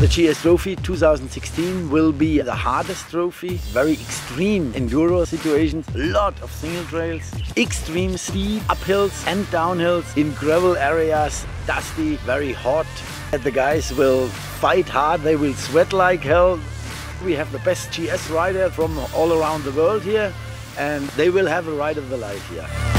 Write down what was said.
The GS Trophy 2016 will be the hardest trophy, very extreme enduro situations, a lot of single trails, extreme speed, uphills and downhills in gravel areas, dusty, very hot. And the guys will fight hard, they will sweat like hell. We have the best GS rider from all around the world here and they will have a ride of the life here.